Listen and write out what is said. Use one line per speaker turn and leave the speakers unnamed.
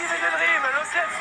Merci les deux Riemen, los jetzt!